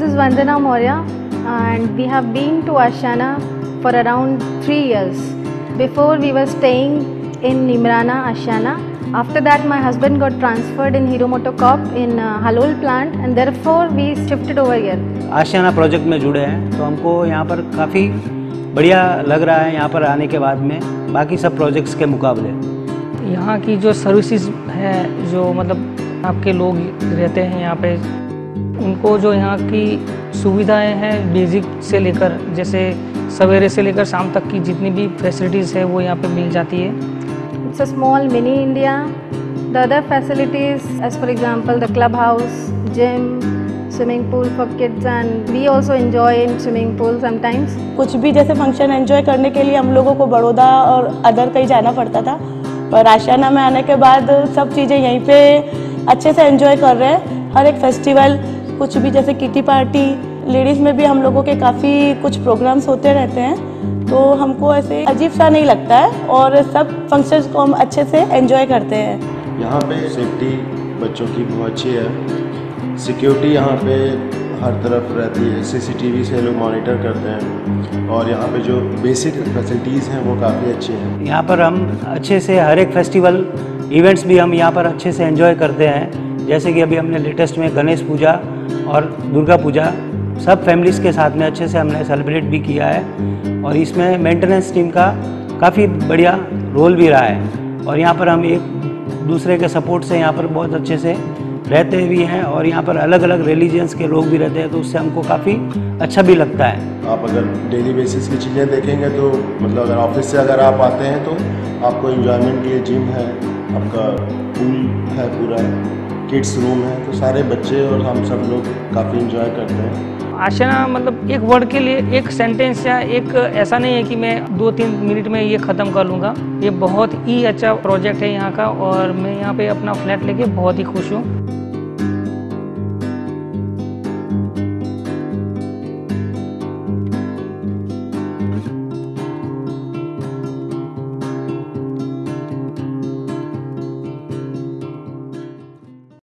Vandana Maurya and we have been to Ashana for around three years. Before we were staying in Nimrana, Ashana. After that my husband got transferred in Hero Corp in uh, Halol plant and therefore we shifted over here. Aashiyana project में जुड़े हैं तो हमको यहाँ पर काफ़ी बढ़िया लग रहा है यहाँ पर आने के बाद में बाकी सब प्रोजेक्ट्स के मुकाबले यहाँ की जो सर्विसेज़ है जो मतलब आपके लोग रहते हैं यहाँ पे उनको जो यहाँ की सुविधाएँ हैं बेसिक से लेकर जैसे सवेरे से लेकर शाम तक की जितनी भी फैसिलिटीज़ है वो यहाँ पे मिल जाती है It's a small mini India. The other facilities, as for example, the clubhouse, gym, swimming pool for kids, and we also enjoy in swimming pool sometimes. कुछ भी जैसे फ़ंक्शन एंजॉय करने के लिए हम लोगों को बड़ौदा और अदर कहीं जाना पड़ता था पर आशियाना में आने के बाद सब चीज़ें यहीं पे अच्छे से एंजॉय कर रहे हैं हर एक फेस्टिवल कुछ भी जैसे किटी पार्टी लेडीज़ में भी हम लोगों के काफ़ी कुछ प्रोग्राम्स होते रहते हैं। तो हमको ऐसे अजीब सा नहीं लगता है और सब फ़ंक्शंस को हम अच्छे से एंजॉय करते हैं। यहाँ पे सेफ्टी बच्चों की बहुत अच्छी है। सिक्योरिटी यहाँ पे हर तरफ़ रहती है। सीसीटीवी से लोग मॉनिटर करते हैं। और यहाँ पे जो बेसिक फैसिलिटीज़ हैं वो काफ़ी अच्छी हैं। यहाँ पर हम अच्छे से हर एक फेस्टिवल इवेंट्स भी हम यहाँ पर अच्छे से एंजॉय करते हैं। जैसे कि अभी हमने लेटेस्ट में गणेश पूजा और दुर्गा पूजा, सब फैमिलीज़ के साथ में अच्छे से हमने सेलिब्रेट भी किया है। और इसमें मेंटेनेंस टीम का काफ़ी बढ़िया रोल भी रहा है। और यहाँ पर हम एक दूसरे के सपोर्ट से यहाँ पर बहुत अच्छे से रहते भी हैं और यहाँ पर अलग अलग रिलीजियंस के लोग भी रहते हैं तो उससे हमको काफ़ी अच्छा भी लगता है। आप अगर डेली बेसिस की चीज़ें देखेंगे तो मतलब अगर ऑफ़िस से अगर आप आते हैं तो आपको इन्जॉयमेंट के लिए जिम है, आपका पूल है पूरा। किड्स रूम है तो सारे बच्चे और हम सब लोग काफ़ी इंजॉय करते हैं। आशना मतलब एक वर्ड के लिए, एक सेंटेंस या एक ऐसा नहीं है कि मैं दो तीन मिनट में ये ख़त्म कर लूँगा। ये बहुत ही अच्छा प्रोजेक्ट है यहाँ का और मैं यहाँ पे अपना फ्लैट लेके बहुत ही खुश हूँ।